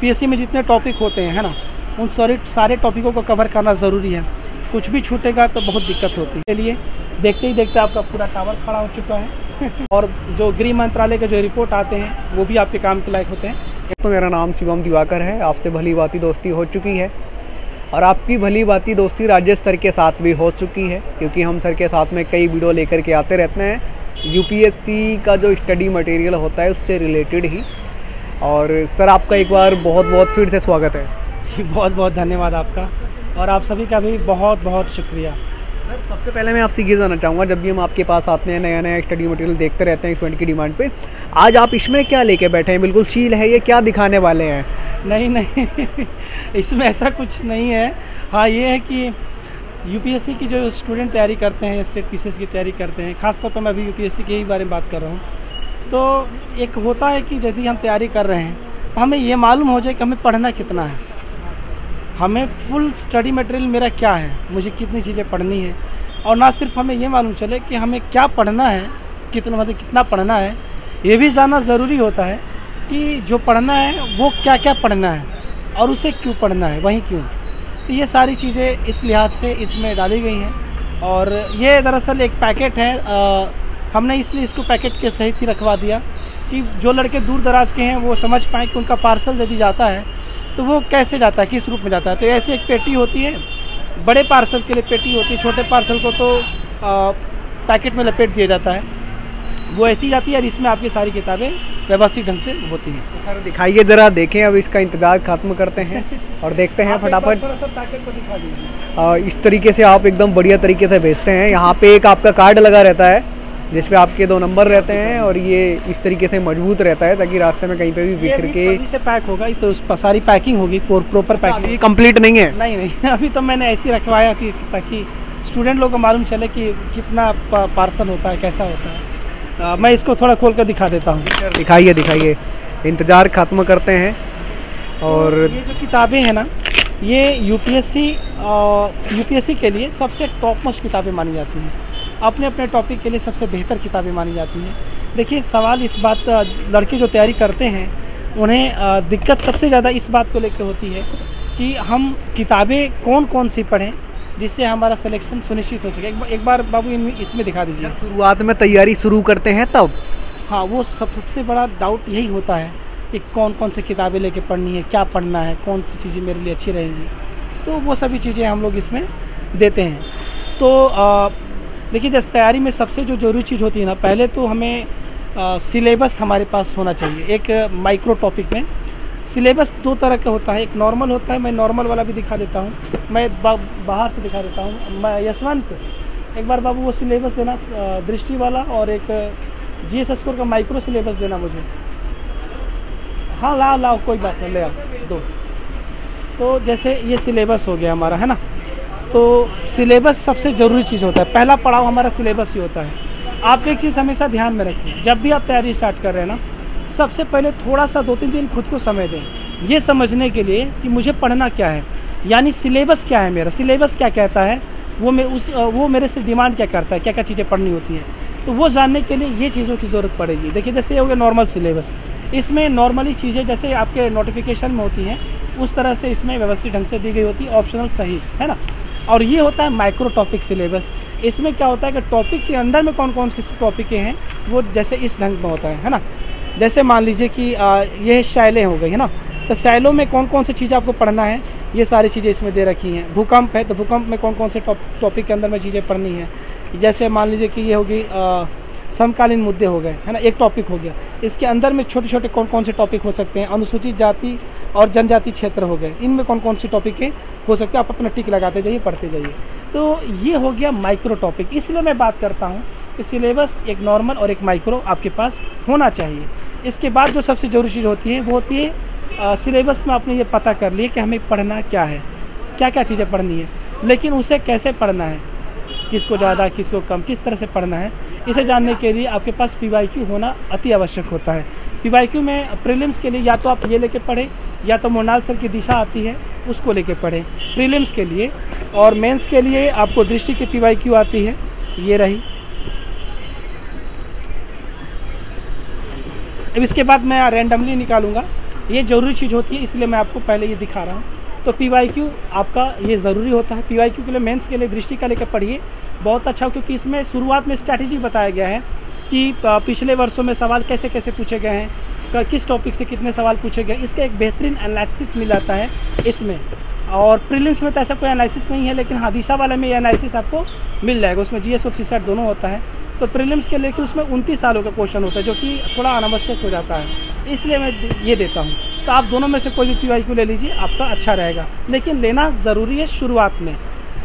PSC में जितने topic होते हैं, है ना, उन सारे सारे टॉपिकों को कवर करना ज़रूरी है। कुछ भी छूटेगा तो बहुत दिक्कत होती है। इसलिए देखते ही देखते आपका पूरा टावर खड़ा हो चुका है। और जो गृह मंत्रालय के जो रिपोर्ट आते हैं, वो भी आपके काम के लायक होते हैं। तो मेरा नाम शिवम दिवाकर है। आपसे भली बाती दोस्ती हो चुकी है। और आपकी भली बाती दोस्ती राजेश सर के साथ भी हो चुकी है, क्योंकि हम सर के साथ में कई वीडियो लेकर के आते रहते हैं। यूपीएससी का जो स्टडी मटेरियल होता है, उससे रिलेटेड ही। और सर आपका एक बार बहुत बहुत फिर से स्वागत है। जी बहुत बहुत धन्यवाद आपका। और आप सभी का भी बहुत बहुत शुक्रिया। सर सबसे पहले मैं आपसे ये जानना चाहूँगा जब भी हम आपके पास आते हैं नया नया स्टडी मटेरियल देखते रहते हैं स्टूडेंट की डिमांड पे आज आप इसमें क्या लेके बैठे हैं? बिल्कुल चील है ये क्या दिखाने वाले हैं? नहीं नहीं इसमें ऐसा कुछ नहीं है। हाँ ये है कि यूपीएससी की जो स्टूडेंट तैयारी करते हैं स्टेट पीसीएस की तैयारी करते हैं खासतौर पर मैं अभी यूपीएससी के ही बारे में बात कर रहा हूँ। तो एक होता है कि यदि हम तैयारी कर रहे हैं तो हमें ये मालूम हो जाए कि हमें पढ़ना कितना है। हमें फुल स्टडी मटेरियल मेरा क्या है? मुझे कितनी चीज़ें पढ़नी है? और ना सिर्फ़ हमें ये मालूम चले कि हमें क्या पढ़ना है कितना मतलब कितना पढ़ना है ये भी जानना ज़रूरी होता है कि जो पढ़ना है वो क्या क्या पढ़ना है और उसे क्यों पढ़ना है वहीं क्यों? तो ये सारी चीज़ें इस लिहाज से इसमें डाली गई हैं। और ये दरअसल एक पैकेट है आ, हमने इसलिए इसको पैकेट के सहित ही रखवा दिया कि जो लड़के दूर दराज के हैं वो समझ पाएँ कि उनका पार्सल यदि जाता है तो वो कैसे जाता है किस रूप में जाता है? तो ऐसे एक पेटी होती है बड़े पार्सल के लिए पेटी होती है छोटे पार्सल को तो आ, पैकेट में लपेट दिया जाता है। वो ऐसी जाती है और इसमें आपकी सारी किताबें व्यवस्थित ढंग से होती हैं। तो सर दिखाइए ज़रा देखें अब इसका इंतज़ार खत्म करते हैं और देखते हैं फटाफट। इस तरीके से आप एकदम बढ़िया तरीके से भेजते हैं। यहाँ पे एक आपका कार्ड लगा रहता है। जिस पे आपके दो नंबर रहते हैं और ये इस तरीके से मज़बूत रहता है ताकि रास्ते में कहीं पे भी बिखर के से पैक होगा तो उस पर सारी पैकिंग होगी प्रॉपर पैकिंग ये कंप्लीट नहीं है। नहीं नहीं अभी तो मैंने ऐसे रखवाया कि ताकि स्टूडेंट लोग को मालूम चले कि कितना पार्सल होता है कैसा होता है। आ, मैं इसको थोड़ा खोल कर दिखा देता हूँ। दिखाइए दिखाइए। इंतज़ार खत्म करते हैं और ये जो किताबें हैं ना ये यूपीएससी यूपीएससी के लिए सबसे टॉप मोस्ट किताबें मानी जाती हैं। अपने अपने टॉपिक के लिए सबसे बेहतर किताबें मानी जाती हैं। देखिए सवाल इस बात लड़के जो तैयारी करते हैं उन्हें दिक्कत सबसे ज़्यादा इस बात को लेकर होती है कि हम किताबें कौन कौन सी पढ़ें जिससे हमारा सिलेक्शन सुनिश्चित हो सके। एक बार, बाबू इन इसमें दिखा दीजिए। शुरुआत में तैयारी शुरू करते हैं तब? हाँ वो सब सबसे बड़ा डाउट यही होता है कि कौन कौन सी किताबें लेके पढ़नी है क्या पढ़ना है कौन सी चीज़ें मेरे लिए अच्छी रहेंगी। तो वो सभी चीज़ें हम लोग इसमें देते हैं। तो आ, देखिए, जैसे तैयारी में सबसे जो ज़रूरी चीज़ होती है ना, पहले तो हमें सिलेबस हमारे पास होना चाहिए, एक माइक्रो टॉपिक में। सिलेबस दो तरह का होता है, एक नॉर्मल होता है, मैं नॉर्मल वाला भी दिखा देता हूँ, मैं बाहर से दिखा देता हूँ, मैं यशवंत एक बार बाबू वो सिलेबस देना दृष्टि वाला और एक जी एस स्कोर का माइक्रो सिलेबस देना मुझे। हाँ लाओ लाओ, कोई बात नहीं, ले आओ, दो। तो जैसे ये सिलेबस हो गया हमारा, है ना? तो सिलेबस सबसे ज़रूरी चीज़ होता है। पहला पड़ाव हमारा सिलेबस ही होता है। आप एक चीज़ हमेशा ध्यान में रखें जब भी आप तैयारी स्टार्ट कर रहे हैं ना, सबसे पहले थोड़ा सा दो तीन दिन खुद को समय दें। ये समझने के लिए कि मुझे पढ़ना क्या है, यानी सिलेबस क्या है मेरा, सिलेबस क्या कहता है, वो मैं उस, वो मेरे से डिमांड क्या करता है क्या क्या चीज़ें पढ़नी होती हैं। तो वो जानने के लिए ये चीज़ों की ज़रूरत पड़ेगी। देखिए, जैसे ये हो गया नॉर्मल सिलेबस इसमें नॉर्मली चीज़ें जैसे आपके नोटिफिकेशन में होती हैं, उस तरह से इसमें व्यवस्थित ढंग से दी गई होती है ऑप्शनल सही, है ना? और ये होता है माइक्रो टॉपिक सिलेबस इसमें क्या होता है कि टॉपिक के अंदर में कौन कौन से टॉपिक के हैं, वो जैसे इस ढंग में होता है है ना? जैसे मान लीजिए कि ये शैलें हो गई, है ना? तो शैलों में कौन कौन सी चीज़ें आपको पढ़ना है? ये सारी चीज़ें इसमें दे रखी हैं। भूकंप है तो भूकंप में कौन कौन से टॉपिक के अंदर में चीज़ें पढ़नी है? जैसे मान लीजिए कि ये होगी समकालीन मुद्दे हो गए, है ना? एक टॉपिक हो गया। इसके अंदर में छोटे छोटे कौन कौन से टॉपिक हो सकते हैं? अनुसूचित जाति और जनजाति क्षेत्र हो गए। इनमें कौन कौन सी टॉपिक हो? सकते हैं आप अपना टिक लगाते जाइए, पढ़ते जाइए। तो ये हो गया माइक्रो टॉपिक इसलिए मैं बात करता हूँ, कि सिलेबस एक नॉर्मल और एक माइक्रो आपके पास होना चाहिए। इसके बाद जो सबसे ज़रूरी चीज़ होती है, वो होती है सिलेबस में आपने ये पता कर लिया कि हमें पढ़ना क्या है। क्या क्या चीज़ें पढ़नी है। लेकिन उसे कैसे पढ़ना है? किसको ज़्यादा, किसको कम, किस तरह से पढ़ना है, इसे जानने के लिए आपके पास पीवाईक्यू होना अति आवश्यक होता है। पीवाईक्यू में प्रीलिम्स के लिए या तो आप ये लेके पढ़ें, या तो मोनाल सर की दिशा आती है, उसको लेके पढ़ें। प्रीलिम्स के लिए और मेंस के लिए आपको दृष्टि की पी आती है, ये रही। अब इसके बाद मैं रैंडमली निकालूँगा। ये ज़रूरी चीज़ होती है, इसलिए मैं आपको पहले ये दिखा रहा हूँ। तो पी वाई क्यू आपका ये ज़रूरी होता है। पी वाई क्यू के लिए मेंस के लिए दृष्टि का लेकर पढ़िए। बहुत अच्छा क्योंकि इसमें शुरुआत में स्ट्रैटेजी बताया गया है कि पिछले वर्षों में सवाल कैसे कैसे पूछे गए हैं किस टॉपिक से कितने सवाल पूछे गए इसका एक बेहतरीन एनालिसिस मिल जाता है इसमें। और प्रीलिम्स में तो ऐसा कोई एनालिसिस नहीं है, लेकिन हाँ दिशा वाले में ये एनालिसिस आपको मिल जाएगा। उसमें जीएस और सी दोनों होता है। तो प्रीलिम्स के लेके उसमें उनतीस सालों का क्वेश्चन होता है, जो कि थोड़ा अनावश्यक हो जाता है। इसलिए मैं ये देता हूँ। तो आप दोनों में से कोई भी पी ले लीजिए, आपका अच्छा रहेगा। लेकिन लेना ज़रूरी है शुरुआत में।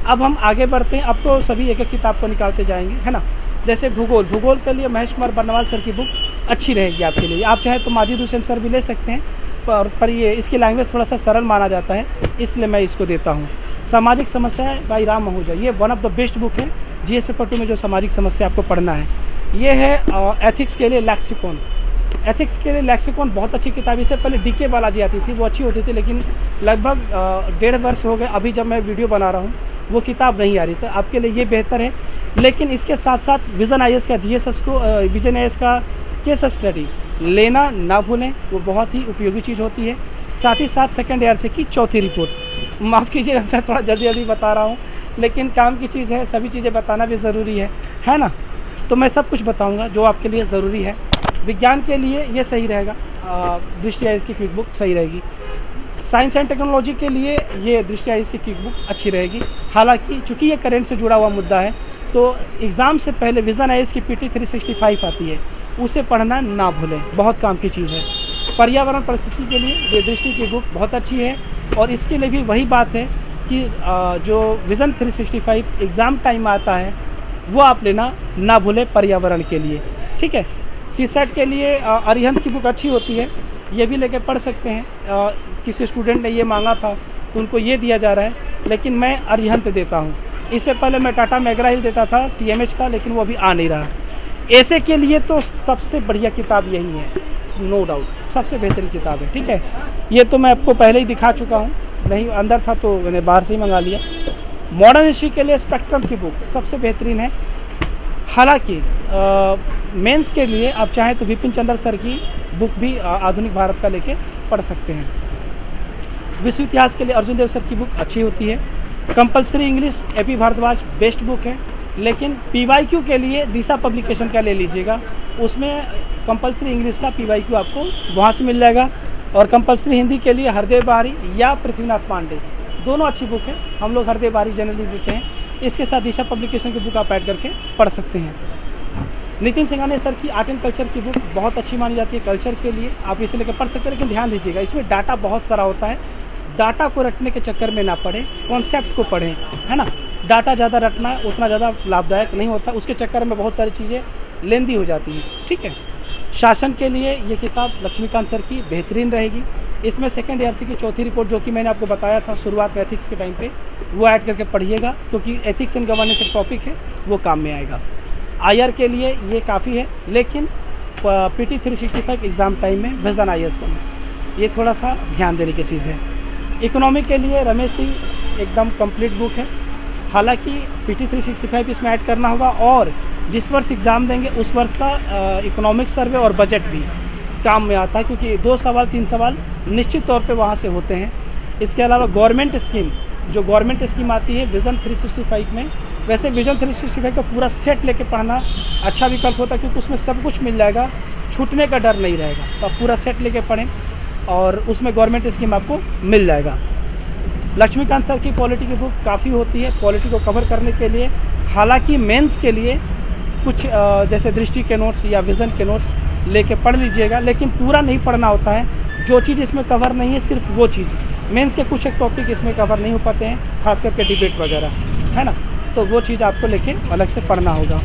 अब हम आगे बढ़ते हैं। अब तो सभी एक एक किताब को निकालते जाएँगे, है ना? जैसे भूगोल। भूगोल के लिए महेश कुमार बर्नवाल सर की बुक अच्छी रहेगी आपके लिए। आप चाहे तो माजिद हुसैन सर भी ले सकते हैं, पर पर ये, इसकी लैंग्वेज थोड़ा सा सरल माना जाता है, इसलिए मैं इसको देता हूँ। सामाजिक समस्या भाई राम महूजा ये one of the best book है। जी एस पेपर टू में जो सामाजिक समस्या आपको पढ़ना है। ये है एथिक्स के लिए लैक्सिकॉन एथिक्स के लिए लैक्सिकॉन बहुत अच्छी किताब इससे पहले डी के बालाजी आती थी, वो अच्छी होती थी, लेकिन लगभग डेढ़ वर्ष हो गए अभी जब मैं वीडियो बना रहा हूँ, वो किताब नहीं आ रही तो आपके लिए ये बेहतर है। लेकिन इसके साथ साथ विजन आई का जीएसएस को विजन आई का केस स्टडी लेना ना भूलें, वो बहुत ही उपयोगी चीज़ होती है। साथ ही साथ सेकेंड ईयर से की चौथी रिपोर्ट माफ़ कीजिए मैं थोड़ा जल्दी जल्दी बता रहा हूँ, लेकिन काम की चीज़ है, सभी चीज़ें बताना भी ज़रूरी है। है ना? तो मैं सब कुछ बताऊँगा जो आपके लिए ज़रूरी है। विज्ञान के लिए ये सही रहेगा। दृष्टि आई इसकी क्विक बुक सही रहेगी। साइंस एंड टेक्नोलॉजी के लिए ये दृष्टि आई इसकी क्विक बुक अच्छी रहेगी। हालाँकि चूँकि ये करेंट से जुड़ा हुआ मुद्दा है तो एग्ज़ाम से पहले विज़न आई इसकी P T three sixty five आती है। उसे पढ़ना ना भूलें। बहुत काम की चीज़ है। पर्यावरण परिस्थिति के लिए ये दृष्टि की बुक बहुत अच्छी है। और इसके लिए भी वही बात है कि जो विज़न 365 एग्ज़ाम टाइम आता है, वो आप लेना ना भूलें पर्यावरण के लिए। ठीक है? सी सेट के लिए अरिहंत की बुक अच्छी होती है। ये भी लेके पढ़ सकते हैं। आ, किसी स्टूडेंट ने ये मांगा था तो उनको ये दिया जा रहा है लेकिन मैं अरिहंत देता हूँ। इससे पहले मैं टाटा मैगरा हिल देता था टीएमएच का लेकिन वो अभी आ नहीं रहा। ऐसे के लिए तो सबसे बढ़िया किताब यही है नो डाउट सबसे बेहतरीन किताब है ठीक है? ये तो मैं आपको पहले ही दिखा चुका हूँ नहीं अंदर था तो मैंने बाहर से ही मंगा लिया। मॉडर्न हिस्ट्री के लिए स्पेक्ट्रम की बुक सबसे बेहतरीन है। हालाँकि मेंस के लिए आप चाहें तो विपिन चंद्र सर की बुक भी आधुनिक भारत का लेके पढ़ सकते हैं। विश्व इतिहास के लिए अर्जुन देव सर की बुक अच्छी होती है। Compulsory English, A P Bhardwaj, best book है। लेकिन पी वाई क्यू के लिए दिशा पब्लिकेशन का ले लीजिएगा। उसमें कंपलसरी इंग्लिश का पी वाई क्यू आपको वहाँ से मिल जाएगा। और कंपलसरी हिंदी के लिए हरदेव बारी या पृथ्वीनाथ पांडे। दोनों अच्छी बुक है। हम लोग हरदेव बारी जनरली देते हैं। इसके साथ दिशा पब्लिकेशन की बुक आप ऐड करके पढ़ सकते हैं। नितिन सिंघाने सर की आर्ट एंड कल्चर की बुक बहुत अच्छी मानी जाती है कल्चर के लिए। आप इसे लेकर पढ़ सकते हैं, लेकिन ध्यान दीजिएगा, इसमें डाटा बहुत सारा होता है। डाटा को रटने के चक्कर में ना पढ़ें कॉन्सेप्ट को पढ़ें, है ना? डाटा ज़्यादा रटना उतना ज़्यादा लाभदायक नहीं होता, उसके चक्कर में बहुत सारी चीज़ें लेंदी हो जाती हैं, ठीक है? शासन के लिए ये किताब लक्ष्मीकांत सर की बेहतरीन रहेगी। इसमें सेकेंड ईयर की चौथी रिपोर्ट जो कि मैंने आपको बताया था शुरुआत में एथिक्स के टाइम पे, वो ऐड करके पढ़िएगा, क्योंकि एथिक्स एंड गवर्नेंस एक टॉपिक है, वो काम में आएगा। आईआर के लिए ये काफ़ी है, लेकिन P T three sixty five exam time में विजन आई एस में ये थोड़ा सा ध्यान देने की चीज़ है। इकोनॉमिक के लिए रमेश सिंह एकदम कंप्लीट बुक है। हालाँकि P T three sixty five इसमें ऐड करना होगा और जिस वर्ष एग्ज़ाम देंगे, उस वर्ष का इकोनॉमिक सर्वे और बजट भी काम में आता है, क्योंकि दो सवाल, तीन सवाल निश्चित तौर पे वहाँ से होते हैं। इसके अलावा गवर्नमेंट स्कीम, जो गवर्नमेंट स्कीम आती है विज़न 365 में, वैसे विजन 365 का पूरा सेट लेके पढ़ना अच्छा विकल्प होता है, क्योंकि उसमें सब कुछ मिल जाएगा, छूटने का डर नहीं रहेगा। तो आप पूरा सेट लेके पढ़ें और उसमें गवर्नमेंट स्कीम आपको मिल जाएगा। लक्ष्मीकांत सर की पॉलिटी की बुक काफ़ी होती है पॉलिटी को कवर करने के लिए, हालाँकि मेंस के लिए कुछ जैसे दृष्टि के नोट्स या विज़न के नोट्स लेके पढ़ लीजिएगा, लेकिन पूरा नहीं पढ़ना होता है। जो चीज़ इसमें कवर नहीं है, सिर्फ़ वो चीज़। मेंस के कुछ एक टॉपिक इसमें कवर नहीं हो पाते हैं, खास करके डिबेट वगैरह, है ना? तो वो चीज़ आपको लेके अलग से पढ़ना होगा।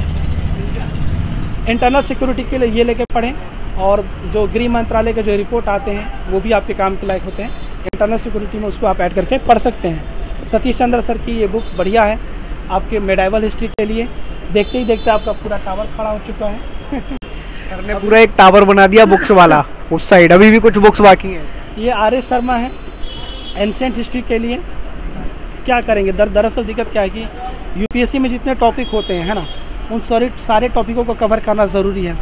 इंटरनल सिक्योरिटी के लिए ये लेके पढ़ें, और जो गृह मंत्रालय के जो रिपोर्ट आते हैं, वो भी आपके काम के लायक होते हैं। इंटरनल सिक्योरिटी में उसको आप ऐड करके पढ़ सकते हैं। सतीश चंद्र सर की ये बुक बढ़िया है। आपके मेडाइवल हिस्ट्री के लिए देखते ही देखते आपका पूरा टावर खड़ा हो चुका है। सर ने पूरा एक टावर बना दिया बुक्स वाला। उस साइड अभी भी कुछ बुक्स बाकी हैं। ये आर एस शर्मा है एंसेंट हिस्ट्री के लिए। क्या करेंगे? दर दरअसल दिक्कत क्या है कि यूपीएससी में जितने टॉपिक होते हैं है ना उन सारे सारे टॉपिकों को कवर करना ज़रूरी है।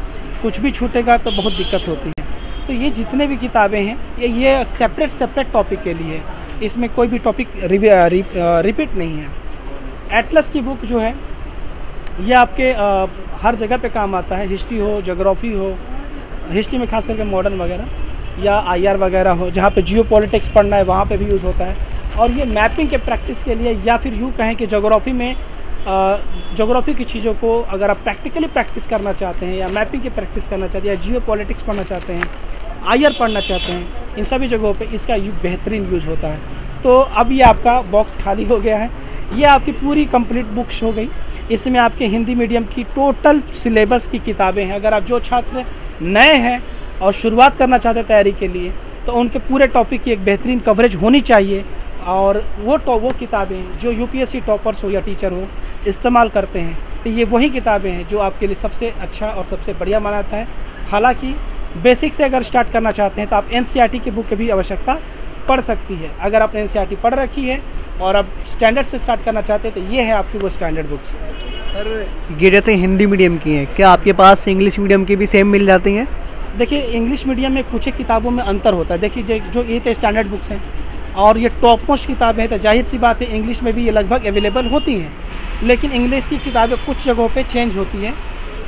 कुछ भी छूटेगा तो बहुत दिक्कत होती है। तो ये जितने भी किताबें हैं ये ये सेपरेट सेपरेट टॉपिक के लिए। इसमें कोई भी टॉपिक रिपीट नहीं है। एटलस की बुक जो है ये आपके आ, हर जगह पे काम आता है। हिस्ट्री हो जोग्राफ़ी हो हिस्ट्री में खास करके मॉडर्न वगैरह या आईआर वगैरह हो जहाँ पे जियो पढ़ना है वहाँ पे भी यूज़ होता है। और ये मैपिंग के प्रैक्टिस के लिए या फिर यूँ कहें कि जोग्राफ़ी में जोग्राफ़ी की चीज़ों को अगर आप प्रैक्टिकली प्रैक्टिस करना चाहते हैं या मैपिंग की प्रैक्टिस करना चाहते हैं या जियो पढ़ना चाहते हैं आईआर पढ़ना चाहते हैं इन सभी जगहों पर इसका बेहतरीन यूज़ होता है। तो अब ये आपका बॉक्स खाली हो गया है। ये आपकी पूरी कंप्लीट बुक्स हो गई। इसमें आपके हिंदी मीडियम की टोटल सिलेबस की किताबें हैं। अगर आप जो छात्र नए हैं और शुरुआत करना चाहते हैं तैयारी के लिए तो उनके पूरे टॉपिक की एक बेहतरीन कवरेज होनी चाहिए। और वो टॉ वो किताबें जो यूपीएससी टॉपर्स हो या टीचर हो, इस्तेमाल करते हैं। तो ये वही किताबें हैं जो आपके लिए सबसे अच्छा और सबसे बढ़िया मानाता है। हालाँकि बेसिक से अगर स्टार्ट करना चाहते हैं तो आप एन e की बुक की भी आवश्यकता पढ़ सकती है। अगर आपने एन e पढ़ रखी है और अब स्टैंडर्ड से स्टार्ट करना चाहते हैं तो ये है आपकी वो स्टैंडर्ड बुक्स सर ये जैसे हिंदी मीडियम की हैं क्या आपके पास इंग्लिश मीडियम की भी सेम मिल जाती हैं? देखिए इंग्लिश मीडियम में कुछ एक किताबों में अंतर होता है। देखिए जो ये तो स्टैंडर्ड बुक्स हैं और ये टॉप मोस्ट किताबें हैं तो ज़ाहिर सी बात है इंग्लिश में भी ये लगभग अवेलेबल होती हैं। लेकिन इंग्लिश की किताबें कुछ जगहों पे चेंज होती हैं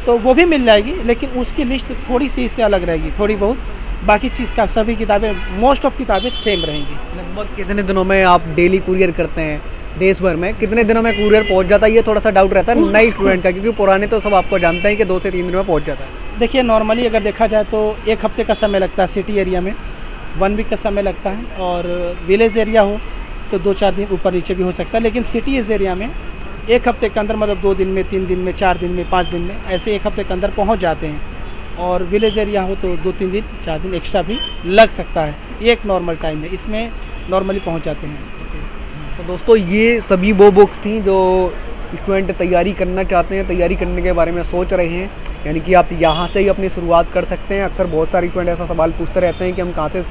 तो वो भी मिल जाएगी लेकिन उसकी लिस्ट थोड़ी सी इससे अलग रहेगी थोड़ी बहुत। बाकी चीज़ का सभी किताबें मोस्ट ऑफ़ किताबें सेम रहेंगी। लगभग कितने दिनों में आप डेली कुरियर करते हैं? देश भर में? कितने दिनों में कुरियर पहुँच जाता है? ये थोड़ा सा डाउट रहता है नई स्टूडेंट का क्योंकि पुराने तो सब आपको जानते हैं कि दो से तीन दिन में पहुँच जाता है। देखिए नॉर्मली अगर देखा जाए तो एक हफ़्ते का समय लगता है सिटी एरिया में। वन वीक का समय लगता है और विलेज एरिया हो तो दो चार दिन ऊपर नीचे भी हो सकता है। लेकिन सिटीज़ एरिया में एक हफ़्ते के अंदर मतलब दो दिन में तीन दिन में चार दिन में पाँच दिन में ऐसे एक हफ़्ते के अंदर पहुँच जाते हैं। और विलेज एरिया हो तो दो तीन दिन, चार दिन एक्स्ट्रा भी लग सकता है। ये एक नॉर्मल टाइम है, इसमें नॉर्मली पहुँच जाते हैं। तो दोस्तों, ये सभी वो बुक्स थी जो स्टूडेंट तैयारी करना चाहते हैं, तैयारी करने के बारे में सोच रहे हैं। यानी कि आप यहाँ से ही अपनी शुरुआत कर सकते हैं। अक्सर बहुत सारे स्टूडेंट ऐसा सवाल पूछते रहते हैं कि हम कहाँ से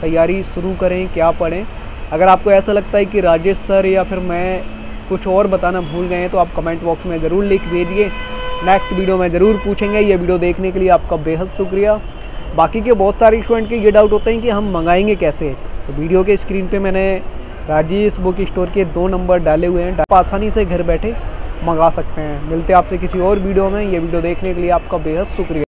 तैयारी शुरू करें, क्या पढ़ें। अगर आपको ऐसा लगता है कि राजेश सर या फिर मैं कुछ और बताना भूल गए हैं तो आप कमेंट बॉक्स में ज़रूर लिख भेजिए। नेक्स्ट वीडियो में ज़रूर पूछेंगे। ये वीडियो देखने के लिए आपका बेहद शुक्रिया। बाकी के बहुत सारे स्टूडेंट के ये डाउट होते हैं कि हम मंगाएँगे कैसे। तो वीडियो के स्क्रीन पे मैंने राजेश बुक स्टोर के दो नंबर डाले हुए हैं। आप आसानी से घर बैठे मंगा सकते हैं। मिलते हैं आपसे किसी और वीडियो में। ये वीडियो देखने के लिए आपका बेहद शुक्रिया।